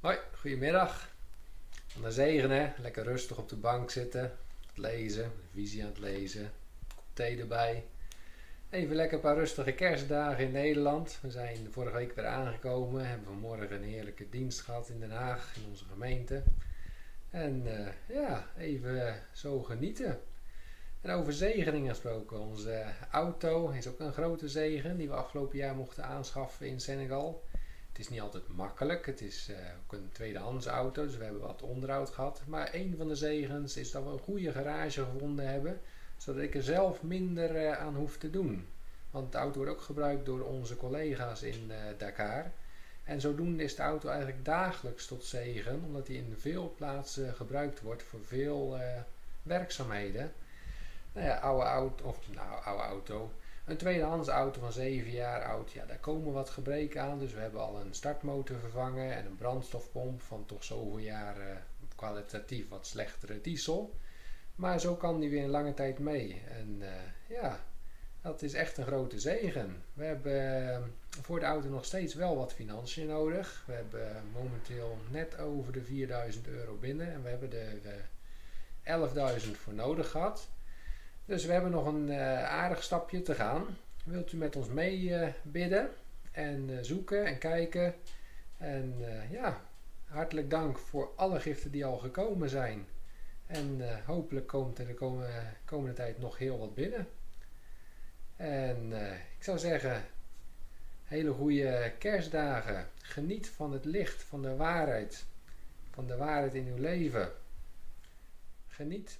Hoi, goedemiddag. Van de zegen hè, lekker rustig op de bank zitten, het lezen, visie aan het lezen, kop thee erbij. Even lekker een paar rustige kerstdagen in Nederland. We zijn vorige week weer aangekomen, hebben vanmorgen een heerlijke dienst gehad in Den Haag, in onze gemeente. En eh, ja, even zo genieten. En over zegeningen gesproken. Onze auto is ook een grote zegen die we afgelopen jaar mochten aanschaffen in Senegal. Het is niet altijd makkelijk. Het is uh, ook een tweedehands auto, dus we hebben wat onderhoud gehad. Maar een van de zegens is dat we een goede garage gevonden hebben, zodat ik er zelf minder uh, aan hoef te doen. Want de auto wordt ook gebruikt door onze collega's in uh, Dakar. En zodoende is de auto eigenlijk dagelijks tot zegen, omdat die in veel plaatsen gebruikt wordt voor veel werkzaamheden. Nou ja, oude auto, of nou, oude auto. Een tweedehands auto van 7 jaar oud, ja, daar komen wat gebreken aan. Dus we hebben al een startmotor vervangen en een brandstofpomp van toch zoveel jaar kwalitatief wat slechtere diesel. Maar zo kan die weer een lange tijd mee. En uh, ja, dat is echt een grote zegen. We hebben uh, voor de auto nog steeds wel wat financiën nodig. We hebben momenteel net over de 4000 euro binnen en we hebben er 11.000 voor nodig gehad. Dus we hebben nog een uh, aardig stapje te gaan. Wilt u met ons mee uh, bidden en uh, zoeken en kijken? En ja, hartelijk dank voor alle giften die al gekomen zijn. En hopelijk komt er de komende, komende tijd nog heel wat binnen. En ik zou zeggen, hele goede kerstdagen. Geniet van het licht, van de waarheid. Van de waarheid in uw leven. Geniet.